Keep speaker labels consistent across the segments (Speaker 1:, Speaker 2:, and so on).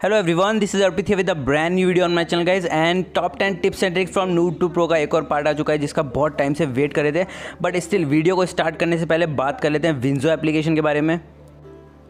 Speaker 1: Hello everyone this is Arpit with a brand new video on my channel guys and top ten tips and tricks from noob to pro का एक और part आ चुका है, जिसका बहुत time से wait कर रहे थे बट स्टिल वीडियो को स्टार्ट करने से पहले बात कर लेते हैं विंजो एप्लीकेशन के बारे में।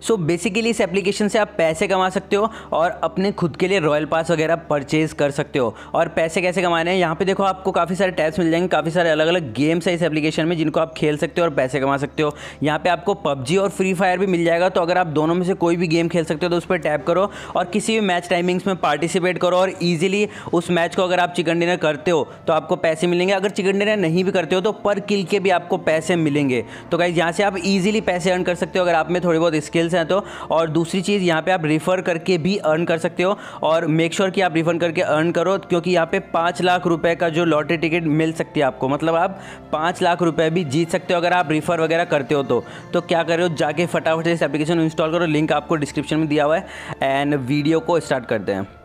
Speaker 1: सो so बेसिकली इस एप्लीकेशन से आप पैसे कमा सकते हो और अपने खुद के लिए रॉयल पास वगैरह परचेज कर सकते हो। और पैसे कैसे कमाने हैं? यहाँ पे देखो आपको काफ़ी सारे टैब्स मिल जाएँगे, काफ़ी सारे अलग अलग गेम्स है इस एप्लीकेशन में जिनको आप खेल सकते हो और पैसे कमा सकते हो। यहाँ पे आपको पबजी और फ्री फायर भी मिल जाएगा तो अगर आप दोनों में से कोई भी गेम खेल सकते हो तो उस पर टैप करो और किसी भी मैच टाइमिंग्स में पार्टिसिपेट करो और ईजिली उस मैच को अगर आप चिकन डिनर करते हो तो आपको पैसे मिलेंगे। अगर चिकन डिनर नहीं भी करते हो तो पर किल के भी आपको पैसे मिलेंगे। तो गाइज़ यहाँ से आप ईजिली पैसे अर्न कर सकते हो, अगर आप में थोड़ी बहुत स्किल्स हैं तो और दूसरी चीज़, यहाँ पे आप रिफ़र करके भी अर्न कर सकते हो, और मेक श्योर sure कि आप रिफ़र करके अर्न करो, क्योंकि यहाँ पे पाँच लाख रुपए का जो लॉटरी टिकट मिल सकती है आपको। मतलब आप पाँच लाख रुपए भी जीत सकते हो अगर आप रिफ़र वगैरह करते हो तो। तो क्या करो जाके फटाफट इस एप्लीकेशन इंस्टॉल करो लिंक आपको डिस्क्रिप्शन में दिया हुआ है एंड वीडियो को स्टार्ट करते हैं।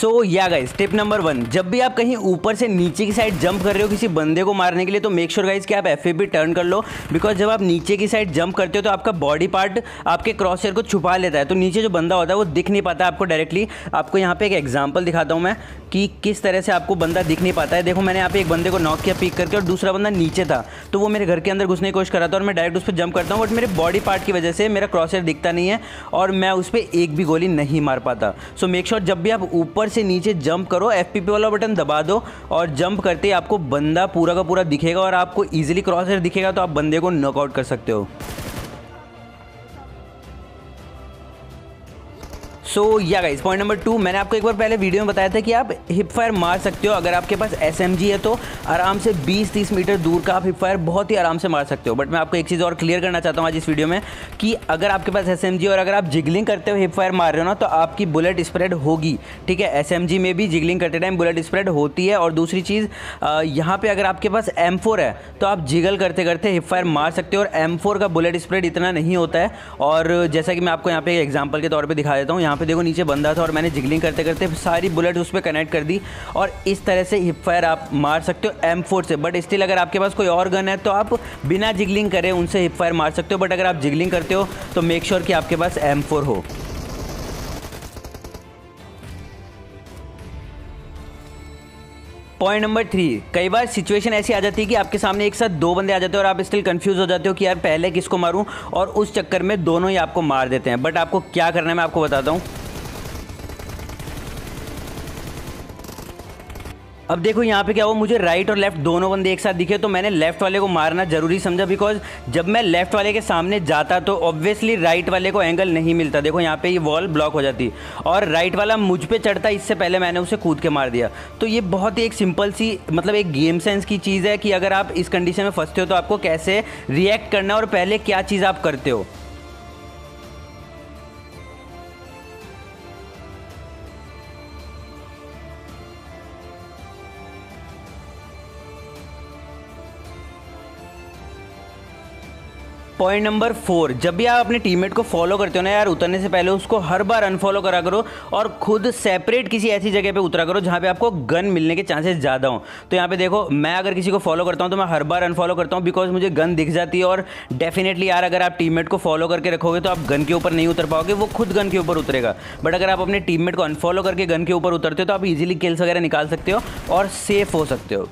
Speaker 1: सो या गाइज़ स्टेप नंबर वन जब भी आप कहीं ऊपर से नीचे की साइड जंप कर रहे हो किसी बंदे को मारने के लिए तो मेक श्योर गाइज़ कि आप एफ़ टर्न कर लो बिकॉज़ जब आप नीचे की साइड जंप करते हो तो आपका बॉडी पार्ट आपके क्रॉस को छुपा लेता है। तो नीचे जो बंदा होता है, वो दिख नहीं पाता आपको डायरेक्टली आपको यहाँ पे एक एग्ज़ाम्पल दिखाता हूँ मैं, कि किस तरह से आपको बंदा दिख नहीं पाता है। देखो, मैंने यहाँ पे एक बंदे को नॉक किया पिक करके, और दूसरा बंदा नीचे था तो वो मेरे घर के अंदर घुसने की कोशिश कर रहा था, और मैं डायरेक्ट उस पर जंप करता हूँ बट मेरे बॉडी पार्ट की वजह से मेरा क्रॉसर दिखता नहीं है, और मैं उस पर एक भी गोली नहीं मार पाता। सो मेक श्योर जब भी आप ऊपर से नीचे जंप करो एफपीपी वाला बटन दबा दो और जंप करते ही आपको बंदा पूरा का पूरा दिखेगा और आपको ईजिली क्रॉस दिखेगा तो आप बंदे को नॉकआउट कर सकते हो। सो या गाइस पॉइंट नंबर टू मैंने आपको एक बार पहले वीडियो में बताया था कि आप हिप फायर मार सकते हो। अगर आपके पास एसएमजी है तो आराम से 20-30 मीटर दूर का आप हिप फायर बहुत ही आराम से मार सकते हो। बट मैं आपको एक चीज़ और क्लियर करना चाहता हूँ आज इस वीडियो में कि अगर आपके पास एसएमजी और अगर आप जिगलिंग करते हो हिप फायर मार रहे हो ना तो आपकी बुलेट स्प्रेड होगी। ठीक है? SMG में भी जिगलिंग करते टाइम बुलेट स्प्रेड होती है। और दूसरी चीज़ यहाँ पर अगर आपके पास एम है तो आप जिगल करते करते हिप फायर मार सकते हो। और एम का बुलेट स्प्रेड इतना नहीं होता है। और जैसा कि मैं आपको यहाँ पे एग्ज़ाम्पल के तौर पर दिखा देता हूँ, यहाँ पे देखो नीचे बंदा था और मैंने जिगलिंग करते करते सारी बुलेट उस पर कनेक्ट कर दी। और इस तरह से हिप फायर आप मार सकते हो एम फोर से। बट स्टिल अगर आपके पास कोई और गन है तो आप बिना जिगलिंग करें उनसे हिप फायर मार सकते हो। बट अगर आप जिगलिंग करते हो तो मेक श्योर कि आपके पास एम फोर हो। पॉइंट नंबर थ्री कई बार सिचुएशन ऐसी आ जाती है कि आपके सामने एक साथ दो बंदे आ जाते हैं और आप स्टिल कंफ्यूज हो जाते हो कि यार पहले किसको मारूं? और उस चक्कर में दोनों ही आपको मार देते हैं। बट आपको क्या करना है मैं आपको बताता हूँ। अब देखो यहाँ पे क्या हुआ, मुझे राइट और लेफ़्ट दोनों बंदे एक साथ दिखे तो मैंने लेफ़्ट वाले को मारना ज़रूरी समझा बिकॉज़ जब मैं लेफ़्ट वाले के सामने जाता तो ऑब्वियसली राइट वाले को एंगल नहीं मिलता। देखो यहाँ पे ये वॉल ब्लॉक हो जाती, और राइट वाला मुझ पर चढ़ता, इससे पहले मैंने उसे कूद के मार दिया। तो ये बहुत ही एक सिंपल सी मतलब एक गेम सेंस की चीज़ है कि अगर आप इस कंडीशन में फंसते हो तो आपको कैसे रिएक्ट करना और पहले क्या चीज़ आप करते हो। पॉइंट नंबर फोर जब भी आप अपने टीममेट को फॉलो करते हो ना यार, उतरने से पहले उसको हर बार अनफॉलो करा करो और खुद सेपरेट किसी ऐसी जगह पे उतरा करो जहाँ पे आपको गन मिलने के चांसेस ज़्यादा हो। तो यहाँ पे देखो, मैं अगर किसी को फॉलो करता हूँ तो मैं हर बार अनफॉलो करता हूँ बिकॉज़ मुझे गन दिख जाती है और डेफिनेटली यार, अगर आप टीममेट को फॉलो करके रखोगे तो आप गन के ऊपर नहीं उतर पाओगे, वो खुद गन के ऊपर उतरेगा। बट अगर आप अपने टीममेट को अनफॉलो करके गन के ऊपर उतरते हो तो आप इजीली किल्स वगैरह निकाल सकते हो और सेफ़ हो सकते हो।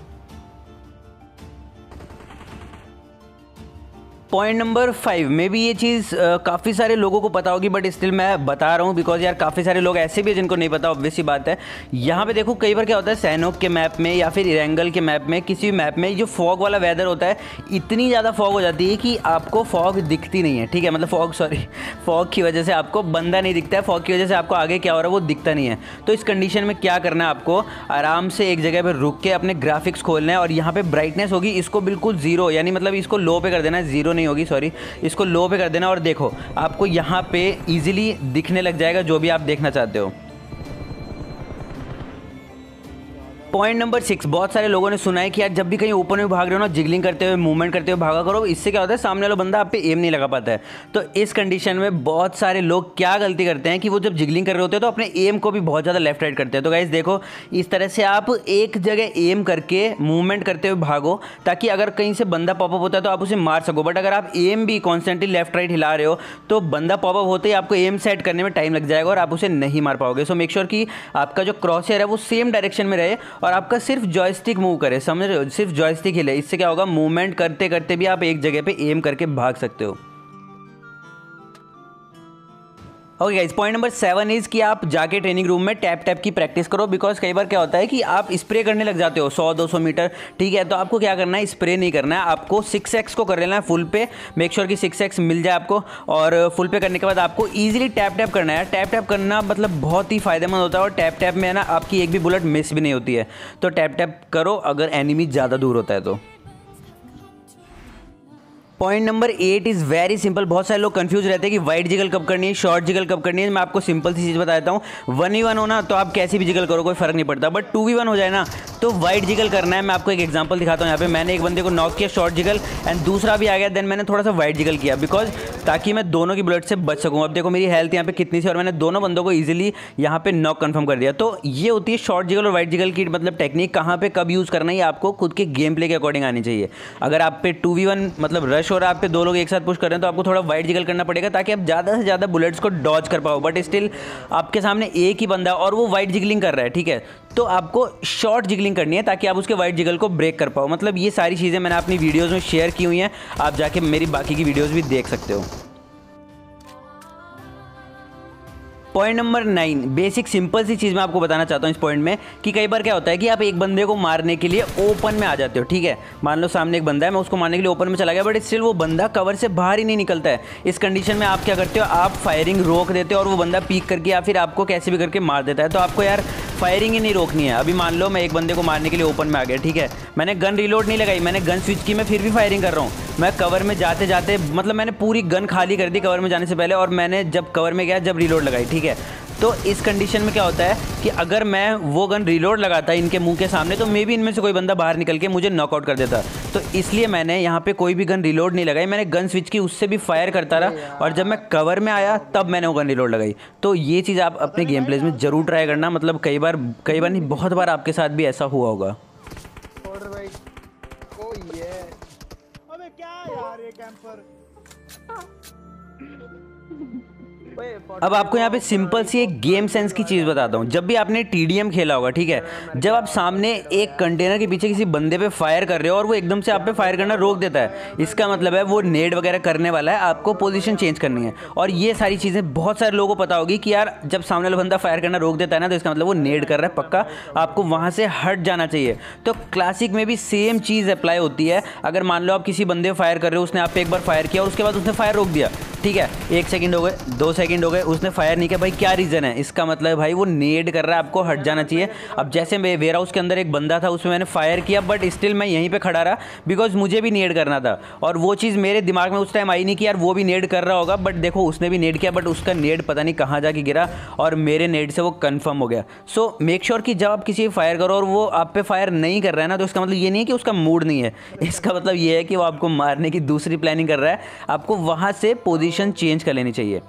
Speaker 1: पॉइंट नंबर फाइव मे भी ये चीज़ काफ़ी सारे लोगों को पता होगी बट स्टिल मैं बता रहा हूँ बिकॉज़ यार काफ़ी सारे लोग ऐसे भी हैं जिनको नहीं पता ऑब्वियसली बात है। यहाँ पे देखो, कई बार क्या होता है सैनोक के मैप में या फिर इरेंगल के मैप में, किसी भी मैप में, जो फॉग वाला वेदर होता है, इतनी ज़्यादा फॉग हो जाती है कि आपको फॉग दिखती नहीं है, ठीक है? मतलब फॉग सॉरी फॉग की वजह से आपको बंदा नहीं दिखता है फॉग की वजह से आपको आगे क्या हो रहा है, वो दिखता नहीं है। तो इस कंडीशन में क्या करना है आपको, आराम से एक जगह पर रुक के अपने ग्राफिक्स खोलना है, और यहाँ पर ब्राइटनेस होगी, इसको बिल्कुल ज़ीरो यानी मतलब इसको लो पे कर देना है ज़ीरो नहीं होगी सॉरी इसको लो पे कर देना और देखो, आपको यहाँ पे इजीली दिखने लग जाएगा जो भी आप देखना चाहते हो। पॉइंट नंबर सिक्स बहुत सारे लोगों ने सुना है कि यार जब भी कहीं ओपन में भाग रहे हो ना जिगलिंग करते हुए मूवमेंट करते हुए भागा करो, इससे क्या होता है, सामने वाला बंदा आप पे एम नहीं लगा पाता है। तो इस कंडीशन में बहुत सारे लोग क्या गलती करते हैं कि वो जब जिगलिंग कर रहे होते हैं तो अपने एम को भी बहुत ज़्यादा लेफ़्ट राइट करते हैं। तो गाइज़ देखो, इस तरह से आप एक जगह एम करके मूवमेंट करते हुए भागो, ताकि अगर कहीं से बंदा पॉपअप होता है तो आप उसे मार सको। बट अगर आप एम भी कॉन्स्टेंटली लेफ़्ट राइट हिला रहे हो तो बंदा पॉपअप होते ही आपको एम सेट करने में टाइम लग जाएगा और आप उसे नहीं मार पाओगे। सो मेक श्योर कि आपका जो क्रॉस है वो सेम डायरेक्शन में रहे और आपका सिर्फ़ जॉयस्टिक मूव करे, समझ रहे हो? सिर्फ़ जॉयस्टिक हिले इससे क्या होगा? मूवमेंट करते करते भी आप एक जगह पे एम करके भाग सकते हो। Okay guys point number seven is कि आप जाके ट्रेनिंग रूम में टैप टैप की प्रैक्टिस करो बिकॉज़ कई बार क्या होता है कि आप स्प्रे करने लग जाते हो 100-200 मीटर, ठीक है? तो आपको क्या करना है स्प्रे नहीं करना है, आपको सिक्स एक्स को कर लेना है फुल पे मेक श्योर कि सिक्स एक्स मिल जाए आपको, और फुल पे करने के बाद आपको ईजिली टैप टैप करना है। टैप टैप करना मतलब बहुत ही फ़ायदेमंद होता है, और टैप टैप में है ना, आपकी एक भी बुलेट मिस भी नहीं होती है। तो टैप टैप करो अगर एनिमी ज़्यादा दूर होता है तो। Point number eight is very simple बहुत सारे लोग कंफ्यूज रहते हैं कि वाइट जिगल कब करनी है शॉर्ट जिगल कब करनी है। मैं आपको सिंपल सी चीज़ बता देता हूँ। वन ई वन हो ना तो आप कैसी भी जिगल करो, कोई फ़र्क नहीं पड़ता। बट टू वी वन हो जाए ना तो वाइट जिगल करना है। मैं आपको एक एग्ज़ाम्पल दिखाता हूँ यहाँ पे। मैंने एक बंदे को नॉक किया शॉर्ट जिगल एंड दूसरा भी आ गया। देन मैंने थोड़ा सा वाइट जिगल किया बिकॉज़ ताकि मैं दोनों की ब्लड से बच सकूँ। अब देखो मेरी हेल्थ यहाँ पे कितनी सी और मैंने दोनों बंदों को ईजिली यहाँ पे नॉक कन्फर्म कर दिया। तो ये होती है शॉर्ट जिगल और वाइट जिगल की मतलब टेक्निक कहाँ पे कब यूज़ करना है आपको खुद के गेम प्ले के अकॉर्डिंग आनी चाहिए। अगर आप पे टू वी वन मतलब रश हो रहा है, आप पे दो लोग एक साथ पुश कर रहे हैं तो आपको थोड़ा वाइट जिगल करना पड़ेगा ताकि आप ज़्यादा से ज़्यादा बुलेट्स को डॉज कर पाओ। बट स्टिल आपके सामने एक ही बंदा और वो वाइट जिगलिंग कर रहा है, ठीक है? तो आपको शॉर्ट जिगलिंग करनी है ताकि आप उसके वाइट जिगल को ब्रेक कर पाओ। मतलब ये सारी चीज़ें मैंने अपनी वीडियोज़ में शेयर की हुई हैं। आप जाके मेरी बाकी की वीडियोज़ भी देख सकते हो। Point number nine basic simple सी चीज़ मैं आपको बताना चाहता हूँ इस पॉइंट में कि कई बार क्या होता है कि आप एक बंदे को मारने के लिए ओपन में आ जाते हो, ठीक है? मान लो सामने एक बंदा है, मैं उसको मारने के लिए ओपन में चला गया बट स्टिल वो बंदा कवर से बाहर ही नहीं निकलता है। इस कंडीशन में आप क्या करते हो, आप फायरिंग रोक देते हो और वो बंदा पीक करके या फिर आपको कैसे भी करके मार देता है। तो आपको यार फायरिंग ही नहीं रोकनी है। अभी मान लो मैं एक बंदे को मारने के लिए ओपन में आ गया, ठीक है? मैंने गन रिलोड नहीं लगाई, मैंने गन स्विच की, मैं फिर भी फायरिंग कर रहा हूँ। मैं कवर में जाते जाते मतलब मैंने पूरी गन खाली कर दी कवर में जाने से पहले और मैंने जब कवर में गया, जब रिलोड लगाई, ठीक है? तो इस कंडीशन में क्या होता है कि अगर मैं वो गन रिलोड लगाता इनके मुँह के सामने तो मे भी इनमें से कोई बंदा बाहर निकल के मुझे नॉकआउट कर देता। तो इसलिए मैंने यहाँ पे कोई भी गन रिलोड नहीं लगाई। मैंने गन स्विच की उससे भी फायर करता रहा। और जब मैं कवर में आया तब मैंने वो गन रिलोड लगाई। तो ये चीज़ आप अपने गेम प्लेस में ज़रूर ट्राई करना। मतलब कई बार कई बार नहीं बहुत बार आपके साथ भी ऐसा हुआ होगा। क्या यार ये कैंपर अब आपको यहाँ पे सिंपल सी एक गेम सेंस की चीज़ बताता हूँ। जब भी आपने टीडीएम खेला होगा, ठीक है? जब आप सामने एक कंटेनर के पीछे किसी बंदे पे फायर कर रहे हो और वो एकदम से आप पे फायर करना रोक देता है, इसका मतलब है वो नेड वगैरह करने वाला है, आपको पोजीशन चेंज करनी है। और ये सारी चीज़ें बहुत सारे लोगों को पता होगी कि यार, जब सामने वाला बंदा फायर करना रोक देता है ना तो इसका मतलब वो नेड कर रहा है, पक्का? आपको वहाँ से हट जाना चाहिए। तो क्लासिक में भी सेम चीज़ अप्लाई होती है। अगर मान लो आप किसी बंदे फायर कर रहे हो, उसने आप पे एक बार फायर किया और उसके बाद उसने फायर रोक दिया, ठीक है? एक सेकेंड हो गए, दो हो गए, उसने फायर नहीं किया। भाई, क्या रीज़न है? इसका मतलब भाई, वो नेड कर रहा है, आपको हट जाना चाहिए। अब जैसे वेयर हाउस के अंदर एक बंदा था, उसमें मैंने फायर किया बट स्टिल मैं यहीं पर खड़ा रहा बिकॉज़ मुझे भी नेड करना था। और वो चीज़ मेरे दिमाग में उस टाइम आई नहीं कि यार, वो भी नेड कर रहा होगा बट देखो, उसने भी नेड किया बट उसका नेड पता नहीं कहाँ जाके गिरा, और मेरे नेड से वो कन्फर्म हो गया। सो मेक श्योर कि जब आप किसी फायर करो, और वो आप पे फायर नहीं कर रहा है ना तो इसका मतलब ये नहीं है कि उसका मूड नहीं है। इसका मतलब ये है कि वो आपको मारने की दूसरी प्लानिंग कर रहा है। आपको वहाँ से पोजिशन चेंज कर लेनी चाहिए।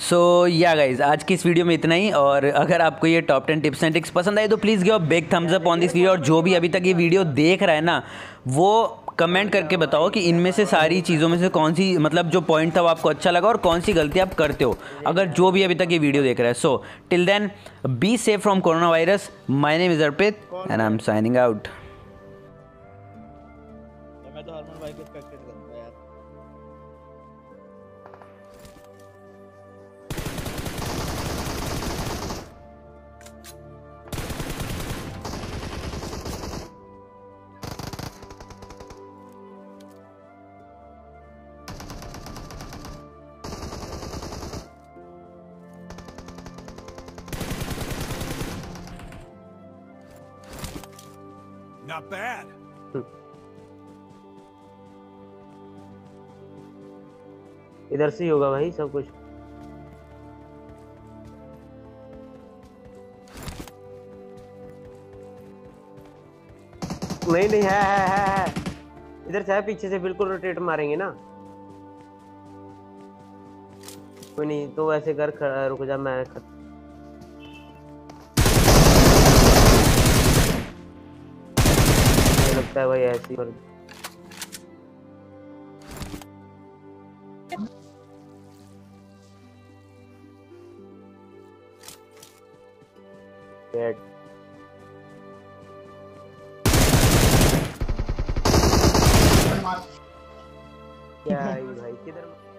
Speaker 1: सो या गाइज़ आज की इस वीडियो में इतना ही, और अगर आपको ये top ten tips and tricks पसंद आए तो please give big thumbs up on this video और जो भी अभी तक ये वीडियो देख रहा है ना, वो कमेंट करके बताओ कि इनमें से सारी चीज़ों में से कौन सी मतलब जो पॉइंट था वो आपको अच्छा लगा, और कौन सी गलती आप करते हो, अगर जो भी अभी तक ये वीडियो देख रहा है। So till then be safe from corona virus my name is Arpit and I am signing out Not bad. इधर से ही होगा भाई सब कुछ।
Speaker 2: नहीं नहीं, है है है है। इधर से है, पीछे से बिल्कुल रोटेट मारेंगे ना। कोई नहीं तो ऐसे कर रुक जा, मैं खत... है भाई ऐसी पर क्या भाई? किधर?